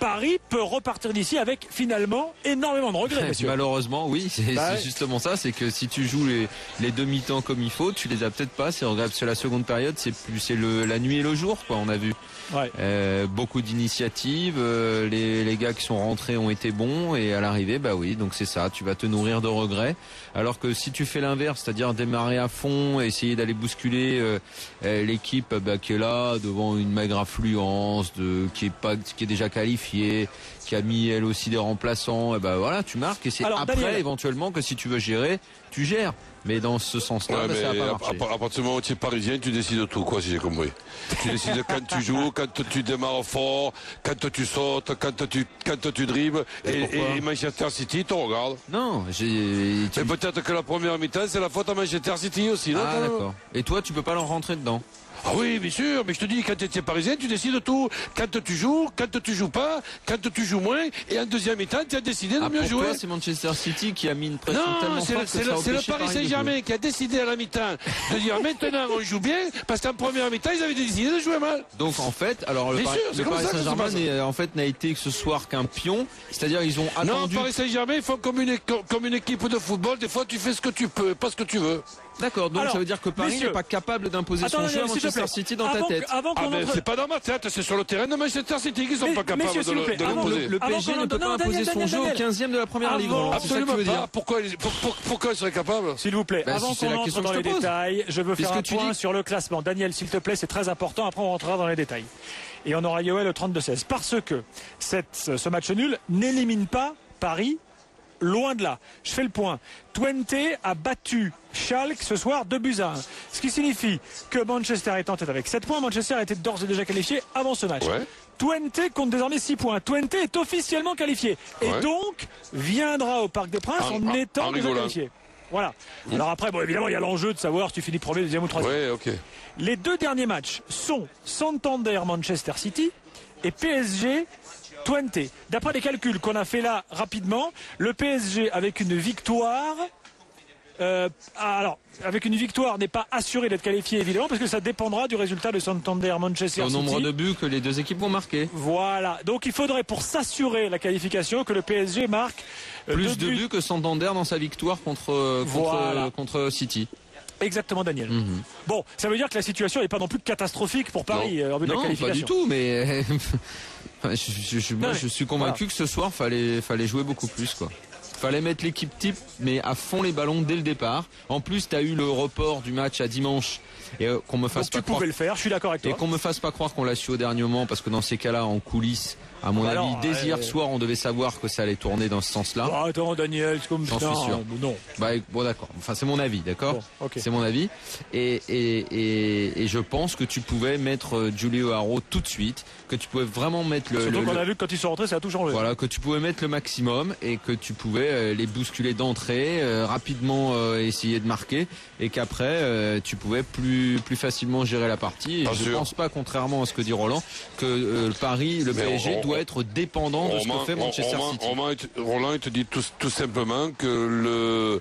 Paris peut repartir d'ici avec finalement énormément de regrets, messieurs. Malheureusement, oui, c'est Bah ouais. justement ça. C'est que si tu joues les, les demi-temps comme il faut, tu les as peut-être pas. C'est la seconde période, c'est plus c'est le la nuit et le jour, quoi. On a vu Ouais. Euh, beaucoup d'initiatives. euh, les, les gars qui sont rentrés ont été bons et à l'arrivée, bah oui, donc c'est ça. Tu vas te nourrir de regrets. Alors que si tu fais l'inverse, c'est-à-dire démarrer à fond, essayer d'aller bousculer euh, euh, l'équipe bah, qui est là devant une maigre affluence, de qui est pas qui est déjà qualifiée, qui a mis elle aussi des remplaçants, et bah voilà, tu marques et c'est Alors, après Daniel. éventuellement que si tu veux gérer, tu gères. Mais dans ce sens-là, Ouais, ça mais va à, pas marcher. à- à partir du moment où tu es parisien, tu décides tout, quoi, si j'ai compris. tu décides quand tu joues, quand tu démarres fort, quand tu sautes, quand tu, quand tu dribbles. Et Et, pourquoi? Et Manchester City, tu regardes. Non, j'ai. tu- peut-être que la première mi-temps, c'est la faute à Manchester City aussi, non Ah d'accord. Et toi, tu peux pas leur rentrer dedans? Ah oui, bien sûr, mais je te dis, quand tu es parisien, tu décides tout. Quand tu joues, quand tu joues pas, quand tu joues moins, et en deuxième mi-temps, tu as décidé de Ah, mieux jouer. c'est Manchester City qui a mis une pression Non, tellement c'est le, forte c'est Paris Saint-Germain qui a décidé à la mi-temps de dire maintenant on joue bien parce qu'en première mi-temps ils avaient décidé de jouer mal. Donc en fait, alors le, sûr, le Paris Saint-Germain en fait n'a été que ce soir qu'un pion, c'est-à-dire ils ont Non, attendu. Paris Saint-Germain ils font comme une, comme une équipe de football. Des fois tu fais ce que tu peux, pas ce que tu veux. D'accord, donc Alors, ça veut dire que Paris n'est pas capable d'imposer Attends, son jeu à Manchester. City dans avant, ta tête. Avant Ah entre- c'est pas dans ma tête, c'est sur le terrain de Manchester City qu'ils sont Mais- pas capables de s'il vous le- plaît, de avant l'imposer. Le PSG ne peut pas non, imposer Daniel, son Daniel, jeu au Daniel. 15e de la première ligue. Absolument pas. Pourquoi, ils- pour- pour- pourquoi ils seraient capables S'il vous plaît, Bah, avant qu'on la entre question dans les détails, je veux faire un que tu point dis sur le classement. Daniel, s'il te plaît, c'est très important. Après, on rentrera dans les détails. Et on aura Yoel au 32-16. Parce que cette, ce match nul n'élimine pas Paris. Loin de là. Je fais le point. Twente a battu Schalke ce soir 2 buts à 1. Ce qui signifie que Manchester est en tête avec 7 points. Manchester était d'ores et déjà qualifié avant ce match. Ouais. Twente compte désormais 6 points. Twente est officiellement qualifié. Et Ouais. donc viendra au Parc des Princes en, étant en déjà rigolant. qualifié. Voilà. Alors après, bon, évidemment, il y a l'enjeu de savoir si tu finis premier, deuxième ou troisième. Ouais. Les deux derniers matchs sont Santander Manchester City et PSG Twente. D'après les calculs qu'on a fait là rapidement, le PSG avec une victoire. euh, alors, avec une victoire n'est pas assuré d'être qualifié évidemment parce que ça dépendra du résultat de Santander Manchester au City. nombre de buts que les deux équipes vont marquer. Voilà. Donc il faudrait pour s'assurer la qualification que le PSG marque euh, Plus deux de buts que Santander dans sa victoire contre contre, Voilà. contre City. Exactement, Daniel. Bon, ça veut dire que la situation n'est pas non plus catastrophique pour Paris euh, en vue de la Non, pas qualification. du tout, mais je, je- je- moi, Non, je mais suis convaincu que ce soir, fallait, fallait jouer beaucoup plus, quoi. Fallait mettre l'équipe type, mais à fond les ballons dès le départ. En plus, tu as eu le report du match à dimanche et euh, qu'on me fasse Donc pas tu croire pouvais le faire, je suis d'accord avec et toi. qu'on me fasse pas croire qu'on l'a su au dernier moment, parce que dans ces cas-là, en coulisses, à mon Bah avis, dès euh, hier soir, on devait savoir que ça allait tourner dans ce sens-là. Ah, attends, Daniel, c'est comme J'en suis sûr. Non. Bah, bon, d'accord. Enfin, c'est mon avis, d'accord Bon, ok. C'est mon avis. Et, et, et, et je pense que tu pouvais mettre euh, Giulio Haro tout de suite, que tu pouvais vraiment mettre le, Surtout qu'on a vu que quand ils sont rentrés, ça a tout changé. voilà, que tu pouvais mettre le maximum et que tu pouvais euh, les bousculer d'entrée, euh, rapidement euh, essayer de marquer et qu'après tu pouvais plus plus facilement gérer la partie. Et je sûr. pense pas, contrairement à ce que dit Roland, que Paris, le Mais PSG on- doit être dépendant de ce que fait Manchester Romain- City. Romain, Roland, il te dit tout, tout simplement que le,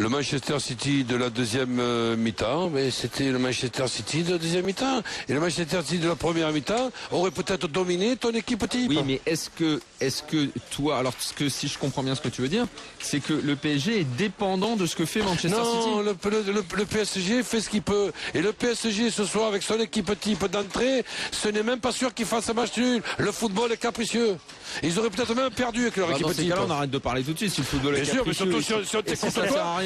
le Manchester City de la deuxième mi-temps, mais c'était le Manchester City de la deuxième mi-temps. Et le Manchester City de la première mi-temps aurait peut-être dominé ton équipe type. Oui, mais est-ce que, est-ce que toi, alors que si je comprends bien ce que tu veux dire, c'est que le PSG est dépendant de ce que fait Manchester non, City. le, le- le- le PSG fait ce qu'il peut. Et le PSG ce soir avec son équipe type d'entrée, ce n'est même pas sûr qu'il fasse un match nul. Le football est capricieux. Ils auraient peut-être même perdu avec leur Bah, équipe dans ces type. on arrête de parler tout de suite si le football est Bien sûr, mais capricieux surtout si on, on t'écoute toi,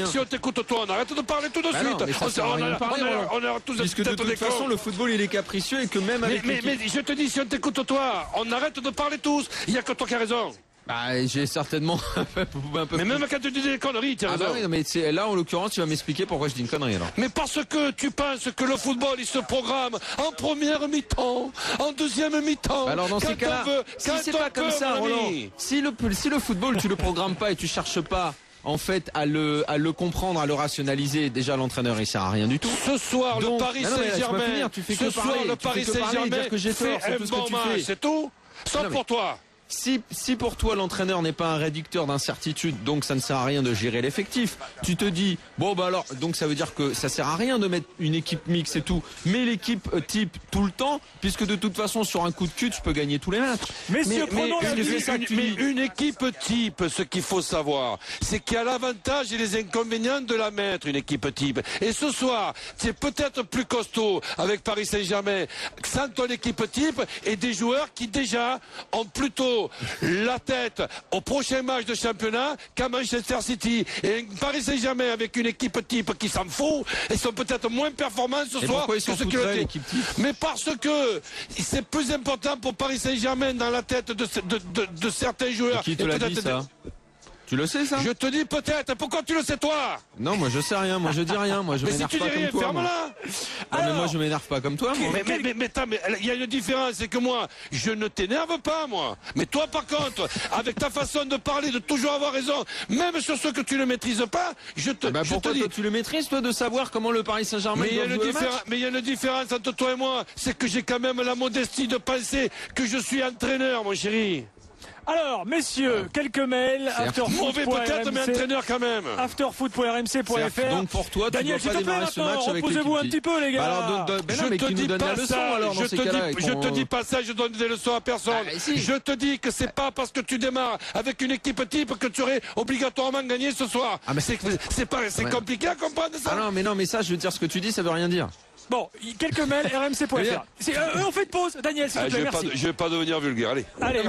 si on toi, on arrête de parler tout de Bah suite. non, mais ça on, on a, de parler, on a- on a tous Puisque de toute façon, le football il est capricieux et que même avec mais je te dis, si on t'écoute toi, on arrête de parler tous. Il n'y a que toi qui as raison. Bah, j'ai certainement un peu Mais même quand tu dis des conneries, tu as Ah bah oui, non, mais là en l'occurrence tu vas m'expliquer pourquoi je dis une connerie alors. Mais parce que tu penses que le football, il se programme en première mi-temps, en deuxième mi-temps. Bah alors dans ces cas-là, si c'est pas comme ça, Roland, si le si le football tu le programmes pas et tu cherches pas en fait à le à le comprendre, à le rationaliser, déjà l'entraîneur il sert à rien du tout. Ce soir, Donc- le Paris Saint-Germain, finir, tu fais ce soir, parler, le Paris Saint-Germain que j'ai fait tort, c'est tout c'est tout. Sauf pour toi. Si, si pour toi l'entraîneur n'est pas un réducteur d'incertitude, donc ça ne sert à rien de gérer l'effectif. Tu te dis bon bah alors donc ça veut dire que ça sert à rien de mettre une équipe mixte et tout, mais l'équipe euh, type tout le temps, puisque de toute façon sur un coup de cul tu peux gagner tous les matchs. Messieurs, Mais, prenons une, ça mais une équipe type, ce qu'il faut savoir, c'est qu'il y a l'avantage et les inconvénients de la mettre, une équipe type. Et ce soir, c'est peut-être plus costaud avec Paris Saint-Germain sans ton équipe type et des joueurs qui déjà ont plutôt la tête au prochain match de championnat qu'à Manchester City. Et Paris Saint-Germain avec une équipe type qui s'en fout et sont peut-être moins performants ce Et soir ils que ce qu'ils étaient. Mais parce que c'est plus important pour Paris Saint-Germain dans la tête de, ce- de, de- de certains joueurs. Qui te l'a dit ça Tu le sais ça Je te dis peut-être. Pourquoi tu le sais toi Non, moi je sais rien, moi je dis rien, moi je si m'énerve pas rien, comme toi. ferme-la. Ah, mais moi je m'énerve pas comme toi. moi. Mais mais- mais- mais mais il y a une différence, c'est que moi, je ne t'énerve pas, moi. Mais toi, par contre, avec ta façon de parler, de toujours avoir raison, même sur ce que tu ne maîtrises pas, je te, Bah je te pourquoi dis. toi, tu le maîtrises toi de savoir comment le Paris Saint-Germain mais il y a une différence entre toi et moi, c'est que j'ai quand même la modestie de penser que je suis entraîneur, mon chéri. Alors, messieurs, quelques mails. Mauvais peut-être, mais entraîneur quand même. afterfoot.rmc.fr. Donc pour toi, tu Daniel, dois s'il pas te plaît, démarrer ce maintenant, match avec reposez-vous un petit peu, les gars. Bah alors, de- de- non, je mais te dis pas ça, alors je te dis, et je qu'on- te dis pas ça, je donne des leçons à personne. Ah, si. Je te dis que c'est pas parce que tu démarres avec une équipe type que tu aurais obligatoirement gagné ce soir. Ah, mais- c'est c'est pas c'est Ouais. compliqué à comprendre ça. Ah non, mais non, mais ça, je veux dire, ce que tu dis, ça veut rien dire. Bon, quelques mails, rmc.fr. Bien. C'est- euh, on fait une pause. Daniel, s'il Ah, te je, plaît, vais pas, merci. je vais pas devenir vulgaire. Allez. Allez.